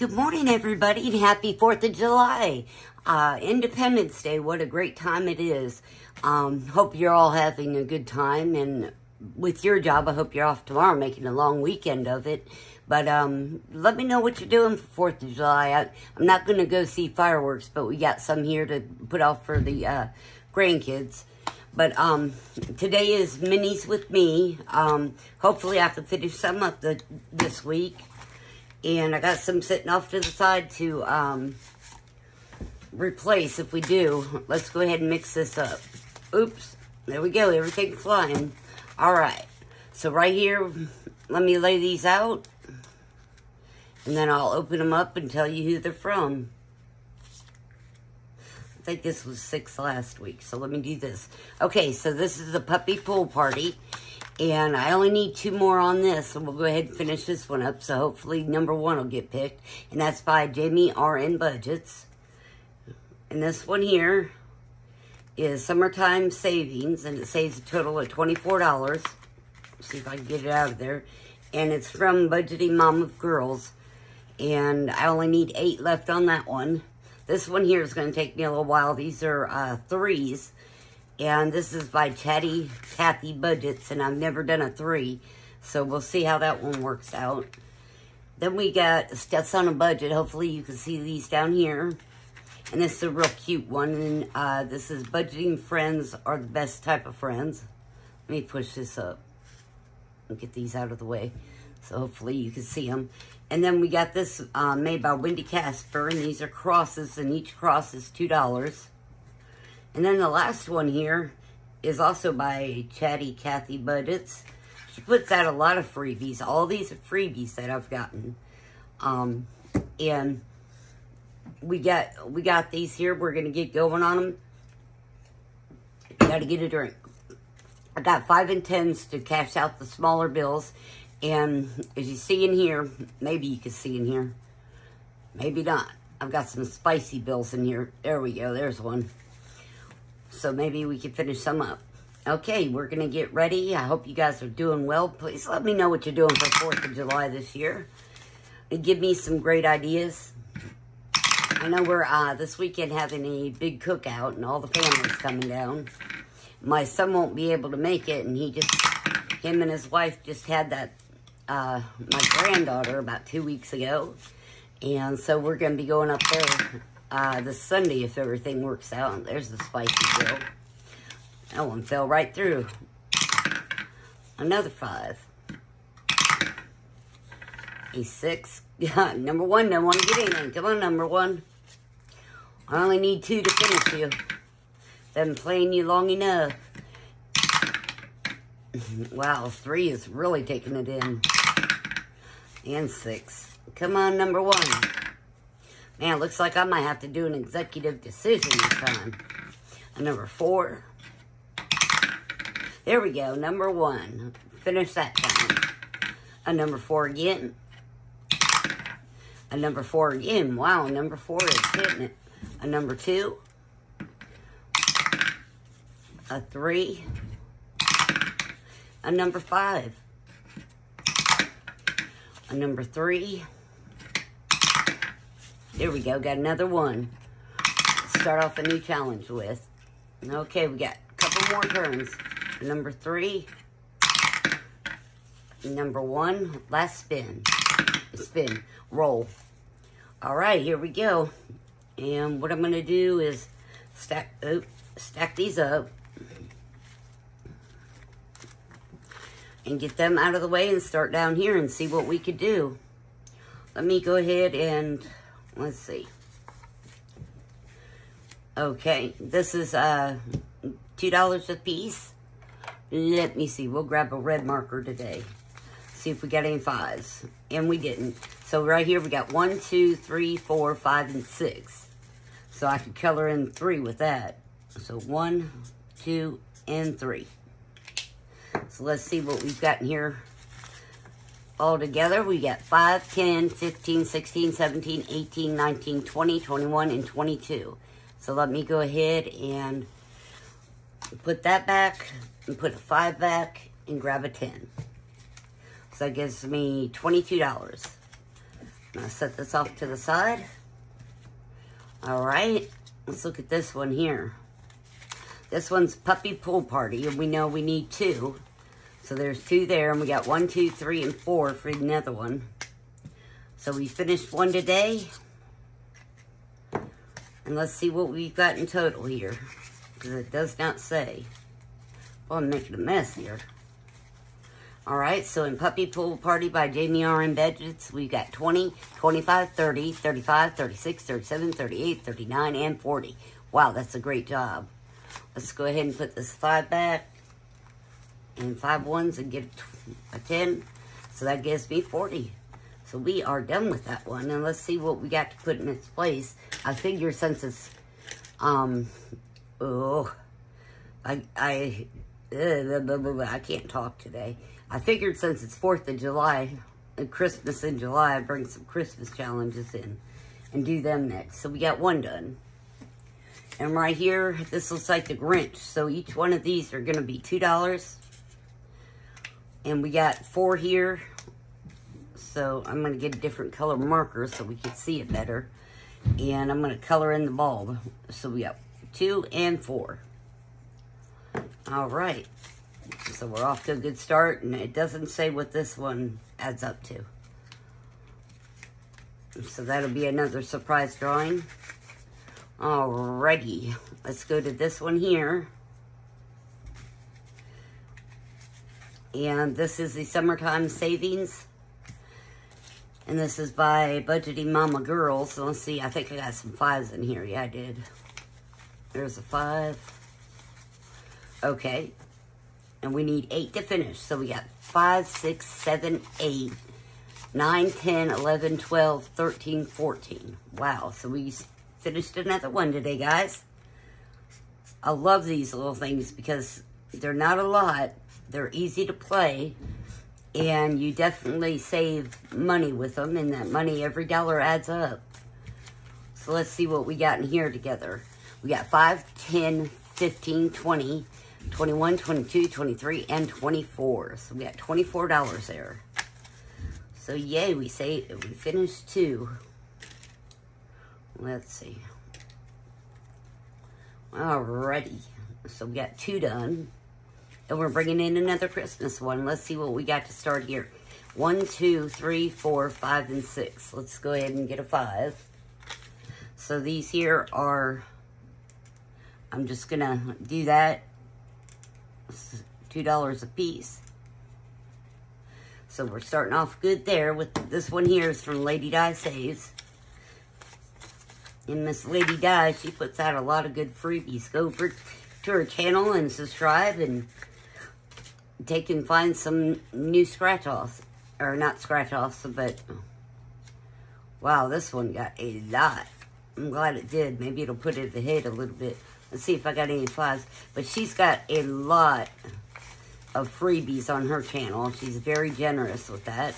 Good morning, everybody, and happy 4th of July. Uh, Independence Day, what a great time it is. Um, hope you're all having a good time, and with your job, I hope you're off tomorrow making a long weekend of it. But um, let me know what you're doing for 4th of July. I, am not going to go see fireworks, but we got some here to put off for the uh, grandkids. But um, today is minis with me. Um, hopefully I can finish some up the, this week. And I got some sitting off to the side to um, replace if we do. Let's go ahead and mix this up. Oops. There we go. Everything flying. All right. So right here, let me lay these out. And then I'll open them up and tell you who they're from. I think this was six last week, so let me do this. Okay, so this is the puppy pool party. And I only need two more on this, so we'll go ahead and finish this one up. So hopefully number one will get picked. And that's by Jamie R.N. Budgets. And this one here is Summertime Savings, and it saves a total of $24. See if I can get it out of there. And it's from Budgeting Mom of Girls. And I only need eight left on that one. This one here is going to take me a little while. These are uh, threes. And this is by Chatty Kathy Budgets, and I've never done a three. So we'll see how that one works out. Then we got Steph's on a Budget. Hopefully you can see these down here. And this is a real cute one. And uh, this is Budgeting Friends are the best type of friends. Let me push this up and get these out of the way. So hopefully you can see them. And then we got this uh, made by Wendy Kasper. And these are crosses. And each cross is $2. And then the last one here is also by Chatty Kathy Budgets. She puts out a lot of freebies. All these freebies that I've gotten. Um, and we got we got these here. We're gonna get going on them. Got to get a drink. I got five and tens to cash out the smaller bills. And as you see in here, maybe you can see in here, maybe not. I've got some spicy bills in here. There we go. There's one. So maybe we can finish some up. Okay, we're going to get ready. I hope you guys are doing well. Please let me know what you're doing for 4th of July this year. And give me some great ideas. I know we're uh, this weekend having a big cookout and all the family's coming down. My son won't be able to make it and he just, him and his wife just had that, uh, my granddaughter about two weeks ago. And so we're going to be going up there uh, this Sunday if everything works out. There's the spicy bill. That one fell right through. Another five. A six. number one, don't want to get anything. Come on, number one. I only need two to finish you. Been playing you long enough. wow, three is really taking it in. And six. Come on, number one. Man, looks like I might have to do an executive decision this time. A number four. There we go, number one. Finish that time. A number four again. A number four again. Wow, number four is hitting it. A number two. A three. A number five. A number three. There we go. Got another one. Start off a new challenge with. Okay, we got a couple more turns. Number three. Number one. Last spin. Spin. Roll. All right, here we go. And what I'm going to do is stack, oh, stack these up. And get them out of the way and start down here and see what we could do. Let me go ahead and Let's see. Okay, this is uh, $2 a piece. Let me see. We'll grab a red marker today. See if we got any fives. And we didn't. So right here we got one, two, three, four, five, and six. So I could color in three with that. So one, two, and three. So let's see what we've got in here all together, we got 5, 10, 15, 16, 17, 18, 19, 20, 21, and 22. So let me go ahead and put that back, and put a 5 back, and grab a 10. So that gives me $22. I'll set this off to the side. All right, let's look at this one here. This one's Puppy Pool Party, and we know we need two. So there's two there, and we got one, two, three, and four for another one. So we finished one today. And let's see what we've got in total here. Because it does not say. Well, I'm making a mess here. Alright, so in Puppy Pool Party by Jamie R.N. Budgets, we've got 20, 25, 30, 35, 36, 37, 38, 39, and 40. Wow, that's a great job. Let's go ahead and put this 5 back. And five ones and get a 10. So that gives me 40. So we are done with that one. And let's see what we got to put in its place. I figure since it's, um, oh, I, I, uh, I can't talk today. I figured since it's 4th of July and Christmas in July, I'd bring some Christmas challenges in and do them next. So we got one done. And right here, this looks like the Grinch. So each one of these are going to be $2. And we got four here. So I'm going to get a different color marker so we can see it better. And I'm going to color in the bulb. So we got two and four. All right. So we're off to a good start. And it doesn't say what this one adds up to. So that'll be another surprise drawing. Alrighty. Let's go to this one here. And this is the Summertime Savings. And this is by Budgeting Mama Girl. So let's see. I think I got some fives in here. Yeah, I did. There's a five. Okay. And we need eight to finish. So we got five, six, seven, eight, nine, 10, 11, 12, 13, 14. Wow. So we finished another one today, guys. I love these little things because they're not a lot. They're easy to play. And you definitely save money with them. And that money, every dollar adds up. So let's see what we got in here together. We got 5, 10, 15, 20, 21, 22, 23, and 24. So we got $24 there. So yay, we say we finished two. Let's see. Alrighty. So we got two done. And we're bringing in another Christmas one. Let's see what we got to start here. One, two, three, four, five, and six. Let's go ahead and get a five. So these here are, I'm just going to do that. $2 a piece. So we're starting off good there with this one here is from Lady Di Saves. And Miss Lady Di, she puts out a lot of good freebies. Go for to her channel and subscribe and take and find some new scratch-offs. Or not scratch-offs, but... Wow, this one got a lot. I'm glad it did. Maybe it'll put it ahead a little bit. Let's see if I got any fives. But she's got a lot of freebies on her channel. She's very generous with that.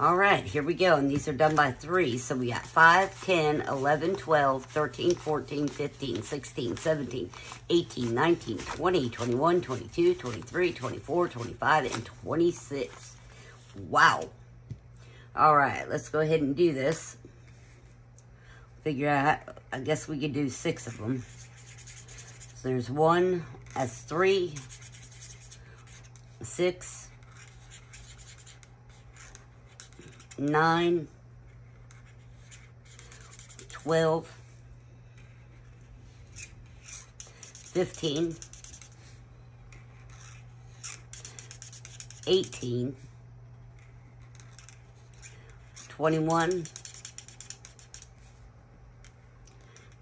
All right, here we go. And these are done by three. So we got 5, 10, 11, 12, 13, 14, 15, 16, 17, 18, 19, 20, 21, 22, 23, 24, 25, and 26. Wow. All right, let's go ahead and do this. Figure out, I guess we could do six of them. So there's one, that's three, six, nine, twelve, fifteen, eighteen, twenty-one,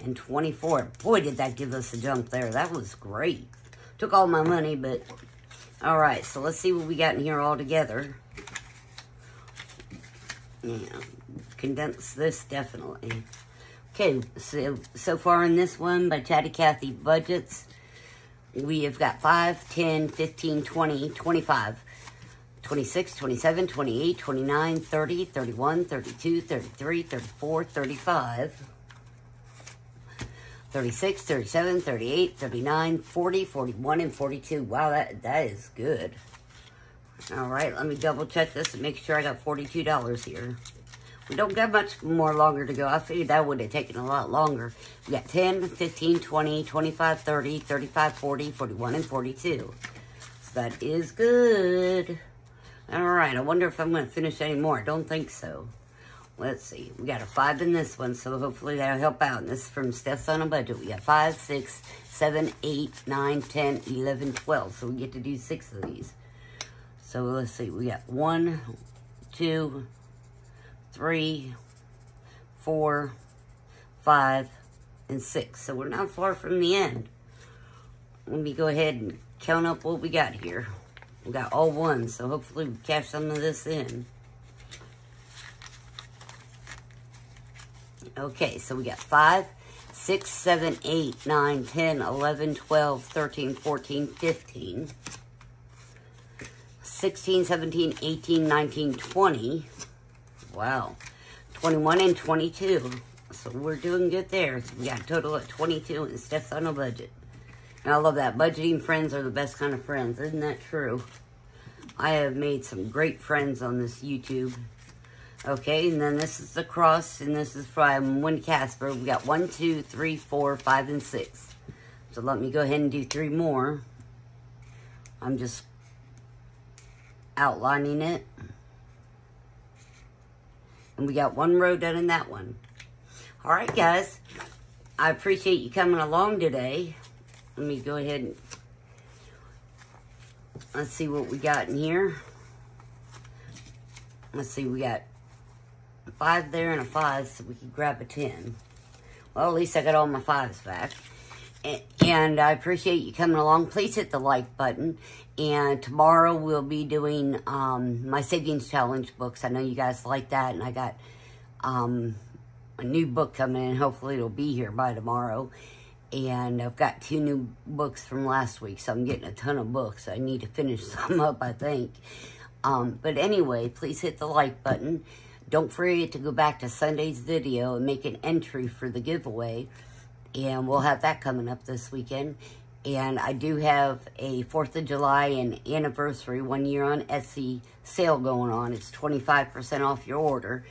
and 24. Boy, did that give us a jump there. That was great. Took all my money, but... All right, so let's see what we got in here all together. Yeah, condense this definitely. Okay, so, so far in this one by Chatty Kathy Budgets, we have got 5, 10, 15, 20, 25, 26, 27, 28, 29, 30, 31, 32, 33, 34, 35, 36, 37, 38, 39, 40, 41, and 42. Wow, that, that is good. All right, let me double check this and make sure I got $42 here. We don't got much more longer to go. I figured that would have taken a lot longer. We got 10, 15, 20, 25, 30, 35, 40, 41, and 42. So that is good. All right, I wonder if I'm going to finish any more. I don't think so. Let's see. We got a 5 in this one, so hopefully that'll help out. And this is from Steph's on a Budget. We got 5, 6, 7, 8, 9, 10, 11, 12. So we get to do 6 of these. So let's see. We got 1, 2, 3, 4, 5, and 6. So we're not far from the end. Let me go ahead and count up what we got here. We got all ones, so hopefully we cash some of this in. Okay, so we got 5, 6, 7, 8, 9, 10, 11, 12, 13, 14, 15, 16, 17, 18, 19, 20. Wow. 21 and 22. So we're doing good there. We got a total of 22 and Steph's on a budget. And I love that. Budgeting friends are the best kind of friends. Isn't that true? I have made some great friends on this YouTube. Okay, and then this is the cross, and this is from Wendy Kasper. We got one, two, three, four, five, and six. So let me go ahead and do three more. I'm just outlining it. And we got one row done in that one. All right, guys. I appreciate you coming along today. Let me go ahead and let's see what we got in here. Let's see, we got five there and a five, so we can grab a 10. Well, at least I got all my fives back. And I appreciate you coming along. Please hit the like button. And tomorrow we'll be doing um, my Savings Challenge books. I know you guys like that. And I got um, a new book coming in. Hopefully it'll be here by tomorrow. And I've got two new books from last week. So I'm getting a ton of books. I need to finish some up, I think. Um, but anyway, please hit the like button. Don't forget to go back to Sunday's video and make an entry for the giveaway. And we'll have that coming up this weekend. And I do have a 4th of July and anniversary one year on Etsy sale going on. It's 25% off your order.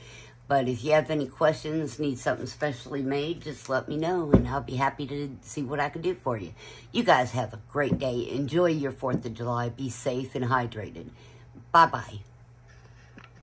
But if you have any questions, need something specially made, just let me know and I'll be happy to see what I can do for you. You guys have a great day. Enjoy your 4th of July. Be safe and hydrated. Bye-bye.